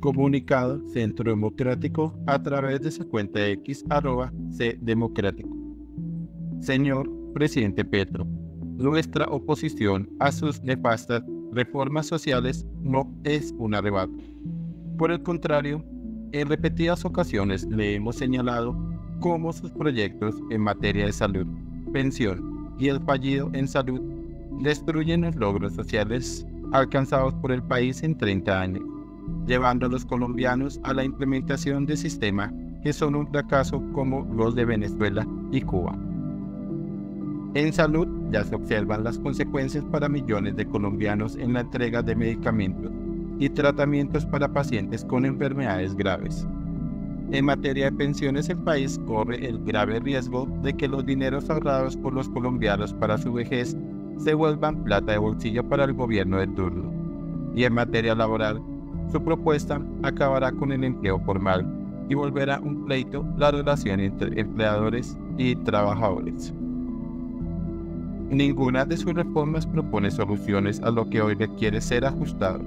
Comunicado Centro Democrático a través de su cuenta X arroba C. Señor Presidente Petro, nuestra oposición a sus nefastas reformas sociales no es un arrebato. Por el contrario, en repetidas ocasiones le hemos señalado cómo sus proyectos en materia de salud, pensión y el fallido en salud destruyen los logros sociales alcanzados por el país en 30 años, llevando a los colombianos a la implementación de sistemas que son un fracaso como los de Venezuela y Cuba. En salud ya se observan las consecuencias para millones de colombianos en la entrega de medicamentos y tratamientos para pacientes con enfermedades graves. En materia de pensiones, el país corre el grave riesgo de que los dineros ahorrados por los colombianos para su vejez se vuelvan plata de bolsillo para el gobierno de turno. Y en materia laboral, su propuesta acabará con el empleo formal y volverá un pleito la relación entre empleadores y trabajadores. Ninguna de sus reformas propone soluciones a lo que hoy requiere ser ajustado.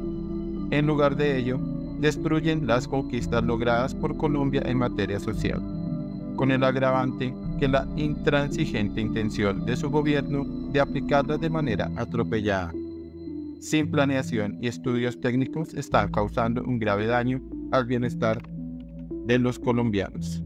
En lugar de ello, destruyen las conquistas logradas por Colombia en materia social, con el agravante que la intransigente intención de su gobierno de aplicarlas de manera atropellada, sin planeación y estudios técnicos, está causando un grave daño al bienestar de los colombianos.